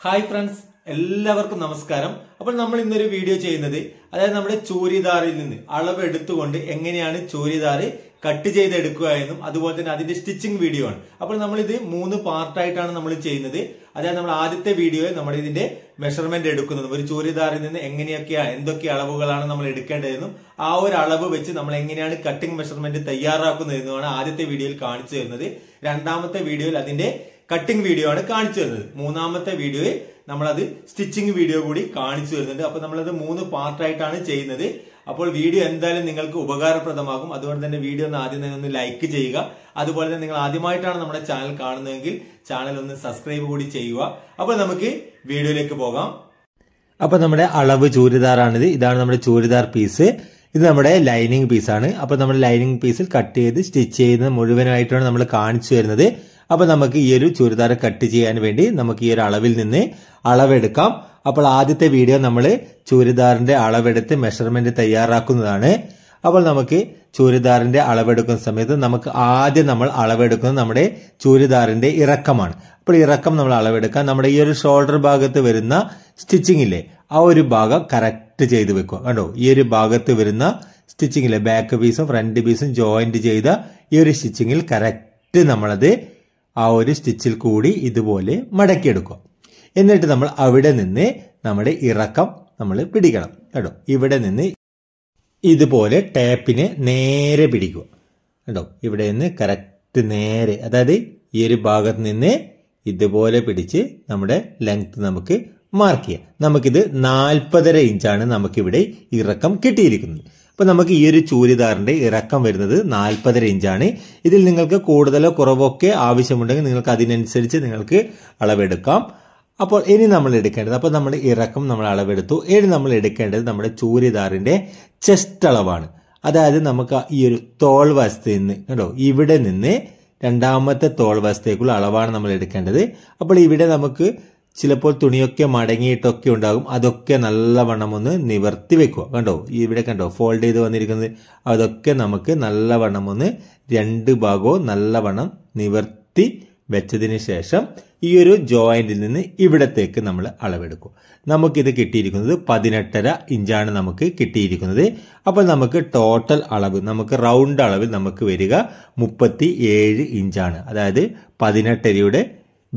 Hi friends എല്ലാവർക്കും നമസ്കാരം. അപ്പോൾ നമ്മൾ ഇന്നൊരു വീഡിയോ ചെയ്യുന്നത് അതായത് നമ്മുടെ ചൂരിദാറിൽ നിന്ന് അളവ് എടുത്തുകൊണ്ട് എങ്ങനെയാണ് ചൂരിദാറ് കട്ട് ചെയ്തെടുക്കുക എന്നും അതുപോലെ തന്നെ അതിന്റെ സ്റ്റിച്ചിങ് വീഡിയോ ആണ്. അപ്പോൾ നമ്മൾ ഇത് മൂന്ന് പാർട്ടായിട്ടാണ് നമ്മൾ ചെയ്യുന്നത്. അതായത് നമ്മൾ ആദ്യത്തെ വീഡിയോയിൽ നമ്മൾ ഇതിന്റെ മെഷർമെന്റ് എടുക്കുന്നതും ഒരു ചൂരിദാറിൽ നിന്ന് എങ്ങനെയൊക്കെയാണ് എന്തൊക്കെ അളവുകളാണ് നമ്മൾ എടുക്കേണ്ടതെന്നും ആ ഒരു അളവ് വെച്ച് നമ്മൾ എങ്ങനെയാണ് കട്ടിംഗ് മെഷർമെന്റ് തയ്യാറാക്കുന്നതെന്നുമാണ് ആദ്യത്തെ വീഡിയോയിൽ കാണിച്ചു തരുന്നത്. രണ്ടാമത്തെ വീഡിയോയിൽ അതിന്റെ കട്ടിംഗ് വീഡിയോ ആണ് കാണിച്ചു തരുന്നത് മൂന്നാമത്തെ വീഡിയോയിൽ നമ്മളത് സ്റ്റിച്ചിങ് വീഡിയോ കൂടി കാണിച്ചു തരുന്നുണ്ട്. അപ്പൊ നമ്മളത് മൂന്ന് പാർട്ടായിട്ടാണ് ചെയ്യുന്നത്. അപ്പോൾ വീഡിയോ എന്തായാലും നിങ്ങൾക്ക് ഉപകാരപ്രദമാകും. അതുകൊണ്ട് തന്നെ വീഡിയോ ഒന്ന് ആദ്യം തന്നെ ഒന്ന് ലൈക്ക് ചെയ്യുക. അതുപോലെ തന്നെ നിങ്ങൾ ആദ്യമായിട്ടാണ് നമ്മുടെ ചാനൽ കാണുന്നതെങ്കിൽ ചാനൽ ഒന്ന് സബ്സ്ക്രൈബ് കൂടി ചെയ്യുക. അപ്പോൾ നമുക്ക് വീഡിയോയിലേക്ക് പോകാം. അപ്പൊ നമ്മുടെ അളവ് ചൂരിദാറാണിത്. ഇതാണ് നമ്മുടെ ചൂരിദാർ പീസ് ഇത് നമ്മുടെ ലൈനിങ് പീസാണ് അപ്പൊ നമ്മുടെ ലൈനിങ് പീസിൽ കട്ട് ചെയ്ത് സ്റ്റിച്ച് ചെയ്ത് മുഴുവനായിട്ടാണ് നമ്മൾ കാണിച്ചു വരുന്നത് അപ്പൊ നമുക്ക് ഈ ഒരു ചുരിദാർ കട്ട് ചെയ്യാൻ വേണ്ടി നമുക്ക് ഈ ഒരു അളവിൽ നിന്ന് അളവെടുക്കാം. അപ്പോൾ ആദ്യത്തെ വീഡിയോ നമ്മൾ ചുരിദാറിന്റെ അളവെടുത്ത് മെഷർമെന്റ് തയ്യാറാക്കുന്നതാണ്. അപ്പോൾ നമുക്ക് ചുരിദാറിന്റെ അളവെടുക്കുന്ന സമയത്ത് നമുക്ക് ആദ്യം നമ്മൾ അളവെടുക്കുന്നത് നമ്മുടെ ചുരിദാറിന്റെ ഇറക്കമാണ്. അപ്പോൾ ഇറക്കം നമ്മൾ അളവെടുക്കാൻ നമ്മുടെ ഈ ഒരു ഷോൾഡർ ഭാഗത്ത് വരുന്ന സ്റ്റിച്ചിങ് ഇല്ലേ ആ ഒരു ഭാഗം കറക്റ്റ് ചെയ്ത് വെക്കുക. കണ്ടോ? ഈ ഒരു ഭാഗത്ത് വരുന്ന സ്റ്റിച്ചിങ് ഇല്ലേ ബാക്ക് പീസും ഫ്രണ്ട് പീസും ജോയിന്റ് ചെയ്ത ഈ ഒരു സ്റ്റിച്ചിങ്ങിൽ കറക്റ്റ് നമ്മളത് ആ ഒരു സ്റ്റിച്ചിൽ കൂടി ഇതുപോലെ മടക്കിയെടുക്കുക. എന്നിട്ട് നമ്മൾ അവിടെ നിന്ന് നമ്മുടെ ഇറക്കം നമ്മൾ പിടിക്കണം കേട്ടോ. ഇവിടെ നിന്ന് ഇതുപോലെ ടാപ്പിനെ നേരെ പിടിക്കുക കേട്ടോ. ഇവിടെ നിന്ന് കറക്റ്റ് നേരെ അതായത് ഈ ഒരു ഭാഗത്ത് നിന്ന് ഇതുപോലെ പിടിച്ച് നമ്മുടെ ലെങ്ത് നമുക്ക് മാർക്ക് ചെയ്യാം. നമുക്കിത് നാൽപ്പതര ഇഞ്ചാണ് നമുക്കിവിടെ ഇറക്കം കിട്ടിയിരിക്കുന്നത്. അപ്പൊ നമുക്ക് ഈ ഒരു ചൂരിദാറിന്റെ ഇറക്കം വരുന്നത് നാൽപ്പതര ഇഞ്ചാണ്. ഇതിൽ നിങ്ങൾക്ക് കൂടുതലോ കുറവൊക്കെ ആവശ്യമുണ്ടെങ്കിൽ നിങ്ങൾക്ക് അതിനനുസരിച്ച് നിങ്ങൾക്ക് അളവെടുക്കാം. അപ്പോൾ ഇനി നമ്മൾ എടുക്കേണ്ടത് അപ്പോൾ നമ്മൾ ഇറക്കം നമ്മൾ അളവെടുത്തു. ഇനി നമ്മൾ എടുക്കേണ്ടത് നമ്മുടെ ചൂരിദാറിന്റെ ചെസ്റ്റ് അളവാണ്. അതായത് നമുക്ക് ഈ ഒരു തോൾ വശത്ത് നിന്ന് കേട്ടോ ഇവിടെ നിന്ന് രണ്ടാമത്തെ തോൾ വശത്തേക്കുള്ള അളവാണ് നമ്മൾ എടുക്കേണ്ടത്. അപ്പോൾ ഇവിടെ നമുക്ക് ചിലപ്പോൾ തുണിയൊക്കെ മടങ്ങിയിട്ടൊക്കെ ഉണ്ടാകും. അതൊക്കെ നല്ലവണ്ണം ഒന്ന് നിവർത്തി വെക്കുക. കണ്ടോ? ഇവിടെ കണ്ടോ? ഫോൾഡ് ചെയ്ത് വന്നിരിക്കുന്നത്. അതൊക്കെ നമുക്ക് നല്ലവണ്ണം ഒന്ന് രണ്ട് ഭാഗവും നല്ലവണ്ണം നിവർത്തി വെച്ചതിന് ശേഷം ഈ ഒരു ജോയിന്റിൽ നിന്ന് ഇവിടത്തേക്ക് നമ്മൾ അളവെടുക്കും. നമുക്കിത് കിട്ടിയിരിക്കുന്നത് പതിനെട്ടര ഇഞ്ചാണ് നമുക്ക് കിട്ടിയിരിക്കുന്നത്. അപ്പോൾ നമുക്ക് ടോട്ടൽ അളവ് നമുക്ക് റൗണ്ട് അളവിൽ നമുക്ക് വരിക മുപ്പത്തി ഏഴ് ഇഞ്ചാണ്. അതായത് പതിനെട്ടരയുടെ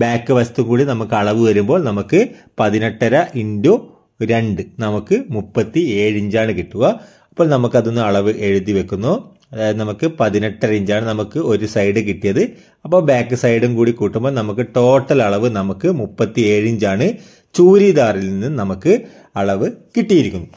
ബാക്ക് വസ്തു കൂടി നമുക്ക് അളവ് വരുമ്പോൾ നമുക്ക് പതിനെട്ടര ഇന്റു രണ്ട്. നമുക്ക് മുപ്പത്തി ഏഴ് ഇഞ്ചാണ് കിട്ടുക. അപ്പോൾ നമുക്കതൊന്ന് അളവ് എഴുതി വെക്കുന്നു. അതായത് നമുക്ക് പതിനെട്ടര ഇഞ്ചാണ് നമുക്ക് ഒരു സൈഡ് കിട്ടിയത്. അപ്പോൾ ബാക്ക് സൈഡും കൂടി കൂട്ടുമ്പോൾ നമുക്ക് ടോട്ടൽ അളവ് നമുക്ക് മുപ്പത്തി ഏഴ് ഇഞ്ചാണ് ചൂരിദാറിൽ നിന്ന് നമുക്ക് അളവ് കിട്ടിയിരിക്കുന്നു.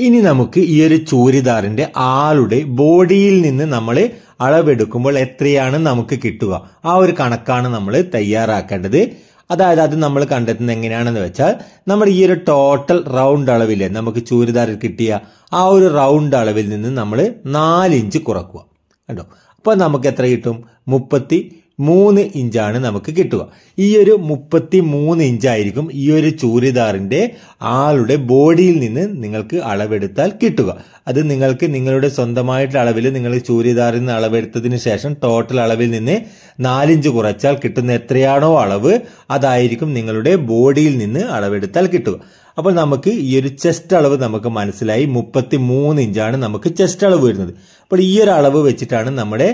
ഇനി നമുക്ക് ഈ ഒരു ചൂരിദാറിന്റെ ആളുടെ ബോഡിയിൽ നിന്ന് നമ്മൾ അളവെടുക്കുമ്പോൾ എത്രയാണ് നമുക്ക് കിട്ടുക? ആ ഒരു കണക്കാണ് നമ്മൾ തയ്യാറാക്കേണ്ടത്. അതായത് അത് നമ്മൾ കണ്ടെത്തുന്നത് എങ്ങനെയാണെന്ന് വെച്ചാൽ നമ്മൾ ഈ ഒരു ടോട്ടൽ റൗണ്ട് അളവില്ലേ നമുക്ക് ചൂരിദാറിൽ കിട്ടിയ ആ ഒരു റൗണ്ട് അളവിൽ നിന്ന് നമ്മൾ നാലിഞ്ച് കുറക്കുക. കണ്ടോ? അപ്പോൾ നമുക്ക് എത്ര കിട്ടും? മുപ്പത്തി മൂന്ന് ഇഞ്ചാണ് നമുക്ക് കിട്ടുക. ഈ ഒരു മുപ്പത്തി മൂന്ന് ഇഞ്ചായിരിക്കും ഈ ഒരു ചൂരിദാറിന്റെ ആളുടെ ബോഡിയിൽ നിന്ന് നിങ്ങൾക്ക് അളവെടുത്താൽ കിട്ടുക. അത് നിങ്ങൾക്ക് നിങ്ങളുടെ സ്വന്തമായിട്ടുള്ള അളവിൽ നിങ്ങൾ ചൂരിദാറിൽ നിന്ന് അളവെടുത്തതിന് ശേഷം ടോട്ടൽ അളവിൽ നിന്ന് നാലിഞ്ച് കുറച്ചാൽ കിട്ടുന്ന എത്രയാണോ അളവ് അതായിരിക്കും നിങ്ങളുടെ ബോഡിയിൽ നിന്ന് അളവെടുത്താൽ കിട്ടുക. അപ്പോൾ നമുക്ക് ഈ ഒരു ചെസ്റ്റ് അളവ് നമുക്ക് മനസ്സിലായി. മുപ്പത്തി മൂന്ന് ഇഞ്ചാണ് നമുക്ക് ചെസ്റ്റ് അളവ് വരുന്നത്. അപ്പോൾ ഈ ഒരു അളവ് വെച്ചിട്ടാണ് നമ്മുടെ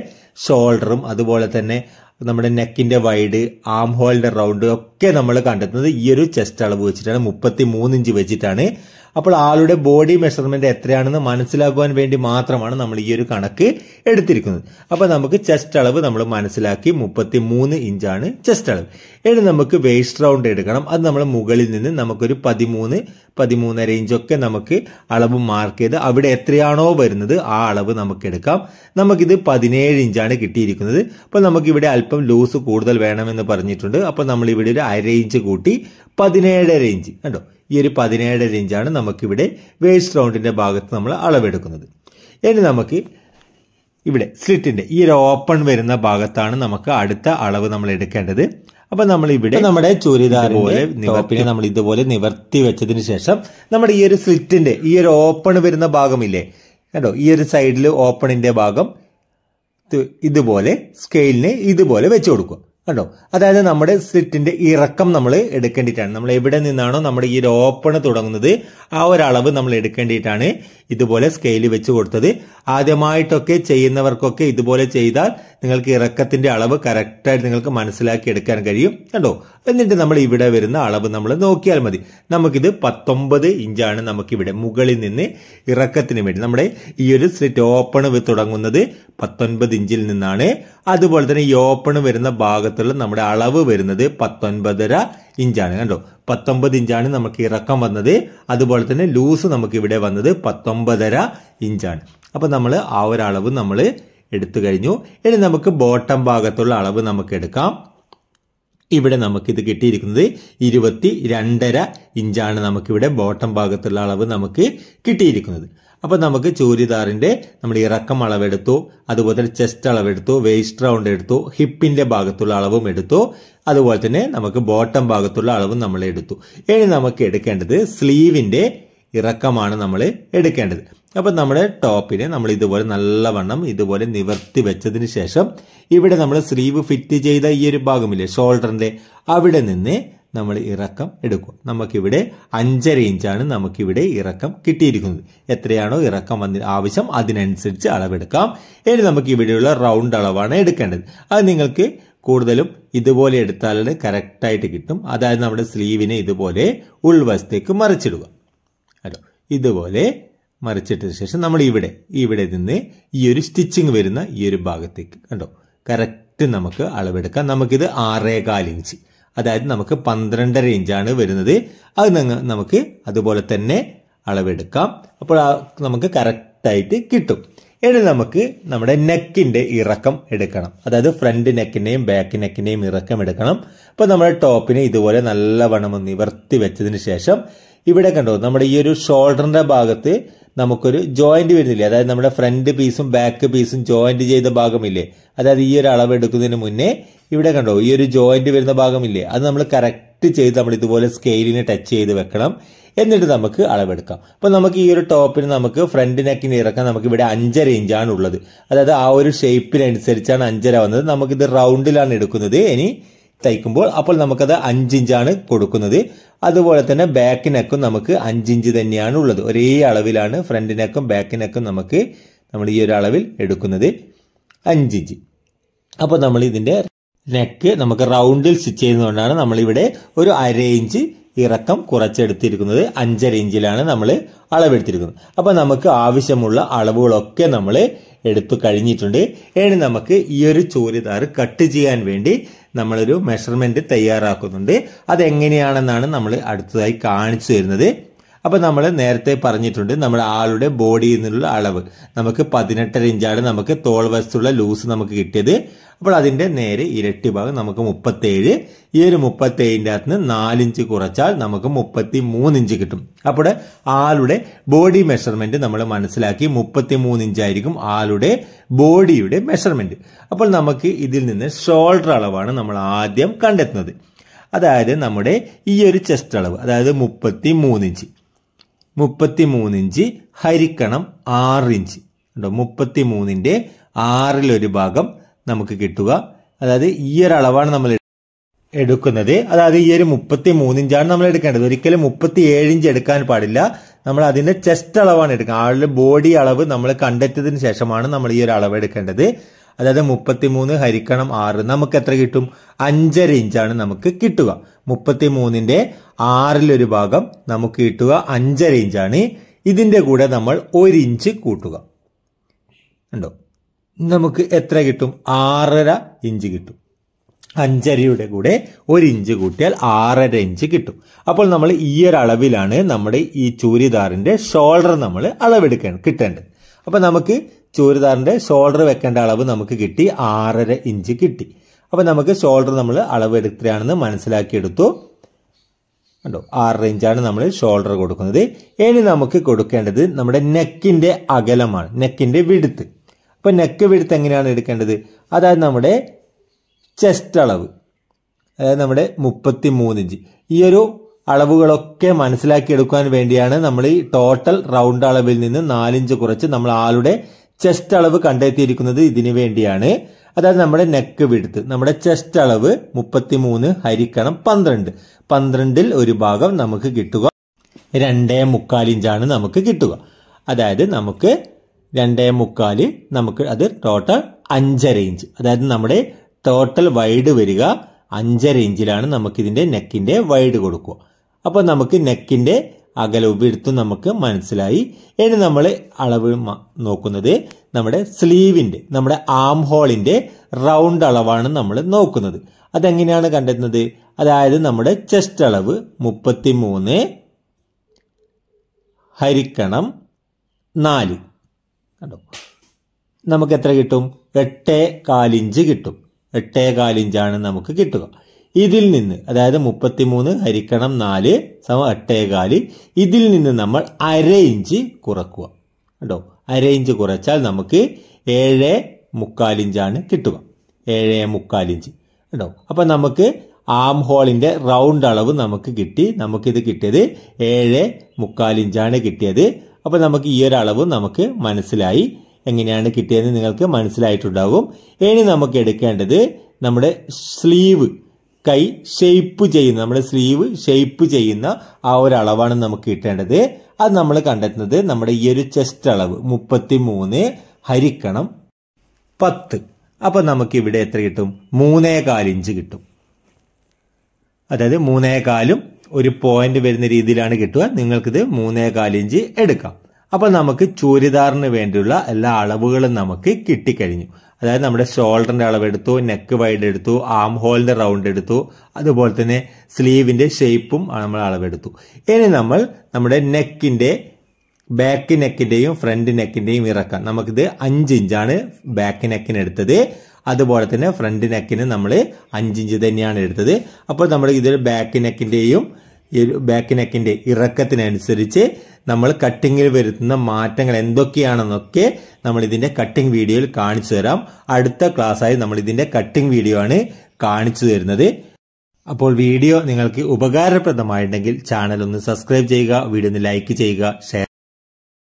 ഷോൾഡറും അതുപോലെ തന്നെ നമ്മുടെ നെക്കിന്റെ വൈഡ് ആം ഹോളിന്റെ റൗണ്ട് ഒക്കെ നമ്മൾ കണ്ടെത്തുന്നത്. ഈ ഒരു ചെസ്റ്റ് അളവ് വെച്ചിട്ടാണ് മുപ്പത്തി മൂന്ന് ഇഞ്ച് വെച്ചിട്ടാണ് അപ്പോൾ ആളുടെ ബോഡി മെഷർമെന്റ് എത്രയാണെന്ന് മനസ്സിലാക്കുവാൻ വേണ്ടി മാത്രമാണ് നമ്മൾ ഈ ഒരു കണക്ക് എടുത്തിരിക്കുന്നത്. അപ്പോൾ നമുക്ക് ചെസ്റ്റ് അളവ് നമ്മൾ മനസ്സിലാക്കി മുപ്പത്തി മൂന്ന് ഇഞ്ചാണ് ചെസ്റ്റ് അളവ്. ഇനി നമുക്ക് വേസ്റ്റ് റൗണ്ട് എടുക്കണം. അത് നമ്മൾ മുകളിൽ നിന്ന് നമുക്കൊരു പതിമൂന്ന് പതിമൂന്നര ഇഞ്ചൊക്കെ നമുക്ക് അളവ് മാർക്ക് ചെയ്ത് അവിടെ എത്രയാണോ വരുന്നത് ആ അളവ് നമുക്ക് എടുക്കാം. നമുക്കിത് പതിനേഴ് ഇഞ്ചാണ് കിട്ടിയിരിക്കുന്നത്. അപ്പോൾ നമുക്ക് ഇവിടെ അല്പം ലൂസ് കൂടുതൽ വേണമെന്ന് പറഞ്ഞിട്ടുണ്ട്. അപ്പോൾ നമ്മൾ ഇവിടെ ഒരു അര ഇഞ്ച് കൂട്ടി പതിനേഴര ഇഞ്ച്. കണ്ടോ? ഈ ഒരു പതിനേഴര ഇഞ്ചാണ് നമുക്കിവിടെ വേസ്റ്റ് റൗണ്ടിന്റെ ഭാഗത്ത് നമ്മൾ അളവെടുക്കുന്നത്. ഇനി നമുക്ക് ഇവിടെ സ്ലിറ്റിന്റെ ഈ ഒരു ഓപ്പൺ വരുന്ന ഭാഗത്താണ് നമുക്ക് അടുത്ത അളവ് നമ്മൾ എടുക്കേണ്ടത്. അപ്പം നമ്മൾ ഇവിടെ നമ്മുടെ ചുരിദാർ പോലെ നിവർപ്പിനെ നമ്മൾ ഇതുപോലെ നിവർത്തി വെച്ചതിന് ശേഷം നമ്മുടെ ഈ ഒരു സ്ലിറ്റിന്റെ ഈ ഒരു ഓപ്പൺ വരുന്ന ഭാഗമില്ലേ? കണ്ടോ? ഈ ഒരു സൈഡിൽ ഓപ്പണിന്റെ ഭാഗം ഇതുപോലെ സ്കെയിലിന് ഇതുപോലെ വെച്ചു കൊടുക്കുക. കണ്ടോ? അതായത് നമ്മുടെ സ്ലിറ്റിന്റെ ഇറക്കം നമ്മൾ എടുക്കേണ്ടിയിട്ടാണ്. നമ്മൾ എവിടെ നിന്നാണോ നമ്മുടെ ഈ ഒരു ഓപ്പൺ തുടങ്ങുന്നത് ആ ഒരളവ് നമ്മൾ എടുക്കേണ്ടിയിട്ടാണ് ഇതുപോലെ സ്കെയിൽ വെച്ച് കൊടുത്തത്. ആദ്യമായിട്ടൊക്കെ ചെയ്യുന്നവർക്കൊക്കെ ഇതുപോലെ ചെയ്താൽ നിങ്ങൾക്ക് ഇറക്കത്തിന്റെ അളവ് കറക്റ്റായിട്ട് നിങ്ങൾക്ക് മനസ്സിലാക്കി എടുക്കാൻ കഴിയും. കണ്ടോ? എന്നിട്ട് നമ്മൾ ഇവിടെ വരുന്ന അളവ് നമ്മൾ നോക്കിയാൽ മതി. നമുക്കിത് പത്തൊമ്പത് ഇഞ്ചാണ് നമുക്കിവിടെ മുകളിൽ നിന്ന് ഇറക്കത്തിന് വേണ്ടി. നമ്മുടെ ഈ ഒരു സ്ലിറ്റ് ഓപ്പൺ തുടങ്ങുന്നത് പത്തൊൻപത് ഇഞ്ചിൽ നിന്നാണ്. അതുപോലെ തന്നെ ഈ ഓപ്പൺ വരുന്ന ഭാഗത്തുള്ള നമ്മുടെ അളവ് വരുന്നത് പത്തൊൻപതര ഇഞ്ചാണ്. കണ്ടോ? പത്തൊമ്പത് ഇഞ്ചാണ് നമുക്ക് ഇറക്കം വന്നത്. അതുപോലെ തന്നെ ലൂസ് നമുക്ക് ഇവിടെ വന്നത് പത്തൊമ്പതര ഇഞ്ചാണ്. അപ്പൊ നമ്മൾ ആ ഒരു അളവ് നമ്മൾ എടുത്തു കഴിഞ്ഞു. ഇനി നമുക്ക് ബോട്ടം ഭാഗത്തുള്ള അളവ് നമുക്ക് എടുക്കാം. ഇവിടെ നമുക്കിത് കിട്ടിയിരിക്കുന്നത് ഇരുപത്തി രണ്ടര ഇഞ്ചാണ് നമുക്കിവിടെ ബോട്ടം ഭാഗത്തുള്ള അളവ് നമുക്ക് കിട്ടിയിരിക്കുന്നത്. അപ്പോൾ നമുക്ക് ചൂരിദാറിന്റെ നമ്മുടെ ഇറക്കം അളവെടുത്തു അതുപോലെ തന്നെ ചെസ്റ്റ് അളവെടുത്തു വേസ്റ്റ് റൗണ്ട് എടുത്തു ഹിപ്പിന്റെ ഭാഗത്തുള്ള അളവും എടുത്തു അതുപോലെ തന്നെ നമുക്ക് ബോട്ടം ഭാഗത്തുള്ള അളവും നമ്മൾ എടുത്തു. ഇനി നമുക്ക് എടുക്കേണ്ടത് സ്ലീവിന്റെ ഇറക്കമാണ് നമ്മൾ എടുക്കേണ്ടത്. അപ്പം നമ്മുടെ ടോപ്പിനെ നമ്മൾ ഇതുപോലെ നല്ലവണ്ണം ഇതുപോലെ നിവർത്തി വെച്ചതിന് ശേഷം ഇവിടെ നമ്മൾ സ്ലീവ് ഫിറ്റ് ചെയ്ത ഈ ഒരു ഭാഗമില്ലേ ഷോൾഡറിന്റെ അവിടെ നിന്ന് നമ്മൾ ഇറക്കം എടുക്കും. നമുക്കിവിടെ അഞ്ചര ഇഞ്ചാണ് നമുക്കിവിടെ ഇറക്കം കിട്ടിയിരിക്കുന്നത്. എത്രയാണോ ഇറക്കം വന്നി ആവശ്യം അതിനനുസരിച്ച് അളവെടുക്കാം. ഇനി നമുക്ക് ഇവിടെയുള്ള റൗണ്ട് അളവാണ് എടുക്കേണ്ടത്. അത് നിങ്ങൾക്ക് കൂടുതലും ഇതുപോലെ എടുത്താലാണ് കറക്റ്റായിട്ട് കിട്ടും. അതായത് നമ്മുടെ സ്ലീവിനെ ഇതുപോലെ ഉൾവശത്തേക്ക് മറിച്ചിടുക. അല്ലോ ഇതുപോലെ മറിച്ചിട്ടതിന് ശേഷം നമ്മൾ ഇവിടെ ഇവിടെ നിന്ന് ഈ ഒരു സ്റ്റിച്ചിങ് വരുന്ന ഈ ഒരു ഭാഗത്തേക്ക് കണ്ടോ? കറക്റ്റ് നമുക്ക് അളവെടുക്കാം. നമുക്കിത് ആറേകാൽ ഇഞ്ച്. അതായത് നമുക്ക് പന്ത്രണ്ടര ഇഞ്ചാണ് വരുന്നത്. അത് നമുക്ക് അതുപോലെ തന്നെ അളവെടുക്കാം. അപ്പോൾ നമുക്ക് കറക്റ്റായിട്ട് കിട്ടും. ഇനി നമുക്ക് നമ്മുടെ നെക്കിന്റെ ഇറക്കം എടുക്കണം. അതായത് ഫ്രണ്ട് നെക്കിന്റെയും ബാക്ക് നെക്കിന്റെയും ഇറക്കം എടുക്കണം. അപ്പോൾ നമ്മുടെ ടോപ്പിനെ ഇതുപോലെ നല്ലവണ്ണം നിവർത്തി വെച്ചതിന് ശേഷം ഇവിടെ കണ്ടോ നമ്മുടെ ഈ ഒരു ഷോൾഡറിന്റെ ഭാഗത്ത് നമുക്കൊരു ജോയിന്റ് വരുന്നില്ലേ? അതായത് നമ്മുടെ ഫ്രണ്ട് പീസും ബാക്ക് പീസും ജോയിന്റ് ചെയ്ത ഭാഗമില്ലേ? അതായത് ഈ ഒരു അളവ് എടുക്കുന്നതിന് മുന്നേ ഇവിടെ കണ്ടോ ഈ ഒരു ജോയിന്റ് വരുന്ന ഭാഗമില്ലേ? അത് നമ്മൾ കറക്റ്റ് ചെയ്ത് നമ്മൾ ഇതുപോലെ സ്കെയിലിനെ ടച്ച് ചെയ്ത് വെക്കണം. എന്നിട്ട് നമുക്ക് അളവെടുക്കാം. അപ്പൊ നമുക്ക് ഈ ഒരു ടോപ്പിന് നമുക്ക് ഫ്രണ്ട് നെക്കിന് ഇറക്കാൻ നമുക്ക് ഇവിടെ അഞ്ചര ഇഞ്ചാണ് ഉള്ളത്. അതായത് ആ ഒരു ഷേപ്പിനനുസരിച്ചാണ് അഞ്ചര വന്നത്. നമുക്കിത് റൗണ്ടിലാണ് എടുക്കുന്നത്. ഇനി തയ്ക്കുമ്പോൾ അപ്പോൾ നമുക്കത് അഞ്ചിഞ്ചാണ് കൊടുക്കുന്നത്. അതുപോലെ തന്നെ ബാക്ക് നെക്കും നമുക്ക് അഞ്ചിഞ്ച് തന്നെയാണ് ഉള്ളത്. ഒരേ അളവിലാണ് ഫ്രണ്ട് നെക്കും ബാക്ക് നെക്കും നമുക്ക് നമ്മൾ ഈ ഒരു അളവിൽ എടുക്കുന്നത്. അഞ്ചിഞ്ച് അപ്പോൾ നമ്മൾ ഇതിന്റെ നെക്ക് നമുക്ക് റൗണ്ടിൽ സ്റ്റിച്ച് ചെയ്യുന്നതുകൊണ്ടാണ് നമ്മളിവിടെ ഒരു അര ഇഞ്ച് ഇറക്കം കുറച്ചെടുത്തിരിക്കുന്നത്. അഞ്ചര ഇഞ്ചിലാണ് നമ്മൾ അളവെടുത്തിരിക്കുന്നത്. അപ്പോൾ നമുക്ക് ആവശ്യമുള്ള അളവുകളൊക്കെ നമ്മൾ എടുത്തു കഴിഞ്ഞിട്ടുണ്ട്. ഇനി നമുക്ക് ഈ ഒരു ചൂരിദാർ കട്ട് ചെയ്യാൻ വേണ്ടി നമ്മളൊരു മെഷർമെന്റ് തയ്യാറാക്കുന്നുണ്ട്. അതെങ്ങനെയാണെന്നാണ് നമ്മൾ അടുത്തതായി കാണിച്ചു തരുന്നത്. അപ്പൊ നമ്മൾ നേരത്തെ പറഞ്ഞിട്ടുണ്ട് നമ്മുടെ ആളുടെ ബോഡിയിൽ നിന്നുള്ള അളവ്. നമുക്ക് പതിനെട്ടര ഇഞ്ചാണ് നമുക്ക് തോൾ വശത്തുള്ള ലൂസ് നമുക്ക് കിട്ടിയത്. അപ്പോൾ അതിന്റെ നേരെ ഇരട്ടി ഭാഗം നമുക്ക് മുപ്പത്തേഴ്. ഈ ഒരു മുപ്പത്തേഴിന്റെ അകത്ത് നിന്ന് നാലിഞ്ച് കുറച്ചാൽ നമുക്ക് മുപ്പത്തി മൂന്ന് ഇഞ്ച് കിട്ടും. അപ്പോൾ ആളുടെ ബോഡി മെഷർമെന്റ് നമ്മൾ മനസ്സിലാക്കി മുപ്പത്തി മൂന്ന് ഇഞ്ചായിരിക്കും ആളുടെ ബോഡിയുടെ മെഷർമെന്റ് അപ്പോൾ നമുക്ക് ഇതിൽ നിന്ന് ഷോൾഡർ അളവാണ് നമ്മൾ ആദ്യം കണ്ടെത്തുന്നത്. അതായത് നമ്മുടെ ഈ ഒരു ചെസ്റ്റ് അളവ് അതായത് മുപ്പത്തി മൂന്ന് ഇഞ്ച്. മുപ്പത്തി മൂന്നിഞ്ച് ഹരിക്കണം ആറ് ഇഞ്ച് ഉണ്ടോ മുപ്പത്തി മൂന്നിന്റെ ആറിലൊരു ഭാഗം നമുക്ക് കിട്ടുക. അതായത് ഈ ഒരു അളവാണ് നമ്മൾ എടുക്കുന്നത്. അതായത് ഈ ഒരു മുപ്പത്തി മൂന്നിഞ്ചാണ് നമ്മൾ എടുക്കേണ്ടത്. ഒരിക്കലും മുപ്പത്തി ഇഞ്ച് എടുക്കാൻ പാടില്ല. നമ്മൾ അതിന്റെ ചെസ്റ്റ് അളവാണ് എടുക്കുക ആളുടെ ബോഡി അളവ് നമ്മൾ കണ്ടെത്തിയതിന് ശേഷമാണ് നമ്മൾ ഈ ഒരു അളവ് എടുക്കേണ്ടത്. അതായത് മുപ്പത്തി മൂന്ന് ഹരിക്കണം ആറ് നമുക്ക് എത്ര കിട്ടും? അഞ്ചര ഇഞ്ചാണ് നമുക്ക് കിട്ടുക. മുപ്പത്തി മൂന്നിന്റെ ആറിലൊരു ഭാഗം നമുക്ക് കിട്ടുക അഞ്ചര ഇഞ്ചാണ്. ഇതിന്റെ കൂടെ നമ്മൾ ഒരു ഇഞ്ച് കൂട്ടുക. ഉണ്ടോ നമുക്ക് എത്ര കിട്ടും? ആറര ഇഞ്ച് കിട്ടും. അഞ്ചരയുടെ കൂടെ ഒരു ഇഞ്ച് കൂട്ടിയാൽ ആറര ഇഞ്ച് കിട്ടും. അപ്പോൾ നമ്മൾ ഈ ഒരു അളവിലാണ് നമ്മുടെ ഈ ചൂരിദാറിന്റെ ഷോൾഡർ നമ്മൾ അളവെടുക്കാൻ കിട്ടേണ്ടത്. അപ്പൊ നമുക്ക് ചൂരിദാറിന്റെ ഷോൾഡർ വെക്കേണ്ട അളവ് നമുക്ക് കിട്ടി ആറര ഇഞ്ച് കിട്ടി. അപ്പോൾ നമുക്ക് ഷോൾഡർ നമ്മൾ അളവ് എടുക്കുകയാണെന്ന് മനസ്സിലാക്കിയെടുത്തു. കണ്ടോ? ആറര ഇഞ്ചാണ് നമ്മൾ ഷോൾഡർ കൊടുക്കുന്നത്. ഇനി നമുക്ക് കൊടുക്കേണ്ടത് നമ്മുടെ നെക്കിന്റെ അകലമാണ്. നെക്കിന്റെ വിടുത്ത് അപ്പോൾ നെക്ക് വിടുത്ത് എങ്ങനെയാണ് എടുക്കേണ്ടത്? അതായത് നമ്മുടെ ചെസ്റ്റ് അളവ്. അതായത് നമ്മുടെ മുപ്പത്തി മൂന്ന് ഇഞ്ച് ഈ ഒരു അളവുകളൊക്കെ മനസ്സിലാക്കിയെടുക്കാൻ വേണ്ടിയാണ് നമ്മൾ ഈ ടോട്ടൽ റൗണ്ട് അളവിൽ നിന്ന് നാലിഞ്ച് കുറച്ച് നമ്മൾ ആളുടെ ചെസ്റ്റ് അളവ് കണ്ടെത്തിയിരിക്കുന്നത് ഇതിനു വേണ്ടിയാണ്. അതായത് നമ്മുടെ നെക്ക് വിടുത്ത് നമ്മുടെ ചെസ്റ്റ് അളവ് മുപ്പത്തിമൂന്ന് ഹരിക്കണം പന്ത്രണ്ട്. പന്ത്രണ്ടിൽ ഒരു ഭാഗം നമുക്ക് കിട്ടുക. രണ്ടേ മുക്കാൽ ഇഞ്ചാണ് നമുക്ക് കിട്ടുക. അതായത് നമുക്ക് രണ്ടേ മുക്കാൽ നമുക്ക് അത് ടോട്ടൽ അഞ്ചര ഇഞ്ച് അതായത് നമ്മുടെ ടോട്ടൽ വൈഡ് വരിക അഞ്ചര ഇഞ്ചിലാണ് നമുക്ക് ഇതിന്റെ നെക്കിന്റെ വൈഡ് കൊടുക്കുക. അപ്പൊ നമുക്ക് നെക്കിന്റെ അകലവും വിടുത്തും നമുക്ക് മനസ്സിലായി. ഇനി നമ്മൾ അളവ് നോക്കുന്നത് നമ്മുടെ സ്ലീവിന്റെ നമ്മുടെ ആം ഹോളിന്റെ റൗണ്ട് അളവാണ് നമ്മൾ നോക്കുന്നത്. അതെങ്ങനെയാണ് കണ്ടെത്തുന്നത്? അതായത് നമ്മുടെ ചെസ്റ്റ് അളവ് മുപ്പത്തി മൂന്ന് ഹരിക്കണം നാല്. കണ്ടോ? നമുക്ക് എത്ര കിട്ടും? എട്ടേ കാലിഞ്ച് കിട്ടും. എട്ടേ കാലിഞ്ചാണ് നമുക്ക് കിട്ടുക. ഇതിൽ നിന്ന് അതായത് മുപ്പത്തിമൂന്ന് ഹരിക്കണം നാല് സമം എട്ടേകാൽ ഇതിൽ നിന്ന് നമ്മൾ അര ഇഞ്ച് കുറക്കുക. കേട്ടോ അര ഇഞ്ച് കുറച്ചാൽ നമുക്ക് ഏഴ് മുക്കാലിഞ്ചാണ് കിട്ടുക. ഏഴ് മുക്കാലിഞ്ച് കേട്ടോ അപ്പൊ നമുക്ക് ആം ഹോളിന്റെ റൗണ്ട് അളവ് നമുക്ക് കിട്ടി. നമുക്കിത് കിട്ടിയത് ഏഴ് മുക്കാലിഞ്ചാണ് കിട്ടിയത്. അപ്പൊ നമുക്ക് ഈ ഒരു അളവ് നമുക്ക് മനസ്സിലായി. എങ്ങനെയാണ് കിട്ടിയതെന്ന് നിങ്ങൾക്ക് മനസ്സിലായിട്ടുണ്ടാകും ഇനി നമുക്ക് എടുക്കേണ്ടത് നമ്മുടെ സ്ലീവ്. കൈ ഷെയ്പ്പ് ചെയ്യുന്ന നമ്മുടെ സ്ലീവ് ഷെയ്പ്പ് ചെയ്യുന്ന ആ ഒരു അളവാണ് നമുക്ക് കിട്ടേണ്ടത്. അത് നമ്മൾ കണ്ടെത്തുന്നത് നമ്മുടെ ഈ ഒരു ചെസ്റ്റ് അളവ് മുപ്പത്തി മൂന്ന് ഹരിക്കണം പത്ത്. അപ്പൊ നമുക്ക് ഇവിടെ എത്ര കിട്ടും? മൂന്നേ കാലിഞ്ച് കിട്ടും. അതായത് മൂന്നേ കാലും ഒരു പോയിന്റ് വരുന്ന രീതിയിലാണ് കിട്ടുക. നിങ്ങൾക്കിത് മൂന്നേ കാലിഞ്ച് എടുക്കാം. അപ്പൊ നമുക്ക് ചൂരിദാറിന് വേണ്ടിയുള്ള എല്ലാ അളവുകളും നമുക്ക് കിട്ടിക്കഴിഞ്ഞു. അതായത് നമ്മുടെ ഷോൾഡറിന്റെ അളവ് എടുത്തു നെക്ക് വൈഡ് എടുത്തു ആം ഹോളിന്റെ റൗണ്ട് എടുത്തു അതുപോലെ തന്നെ സ്ലീവിന്റെ ഷേപ്പും നമ്മൾ അളവെടുത്തു. ഇനി നമ്മൾ നമ്മുടെ നെക്കിന്റെ ബാക്ക് നെക്കിന്റെയും ഫ്രണ്ട് നെക്കിന്റെയും ഇറക്കാം. നമുക്കിത് അഞ്ച് ഇഞ്ചാണ് ബാക്ക് നെക്കിന് എടുത്തത്. അതുപോലെ തന്നെ ഫ്രണ്ട് നെക്കിന് നമ്മൾ അഞ്ചിഞ്ച് തന്നെയാണ് എടുത്തത്. അപ്പോൾ നമ്മൾ ഇതിൽ ബാക്ക് നെക്കിന്റെയും ബാക്ക് നെക്കിന്റെ ഇറക്കത്തിനനുസരിച്ച് നമ്മൾ കട്ടിങ്ങിൽ വരുത്തുന്ന മാറ്റങ്ങൾ എന്തൊക്കെയാണെന്നൊക്കെ നമ്മൾ ഇതിന്റെ കട്ടിംഗ് വീഡിയോയിൽ കാണിച്ചു തരാം. അടുത്ത ക്ലാസ്സായി നമ്മൾ ഇതിന്റെ കട്ടിംഗ് വീഡിയോ ആണ് കാണിച്ചു തരുന്നത്. അപ്പോൾ വീഡിയോ നിങ്ങൾക്ക് ഉപകാരപ്രദമായിട്ടുണ്ടെങ്കിൽ ചാനൽ ഒന്ന് സബ്സ്ക്രൈബ് ചെയ്യുക വീഡിയോ ഒന്ന് ലൈക്ക് ചെയ്യുക ഷെയർ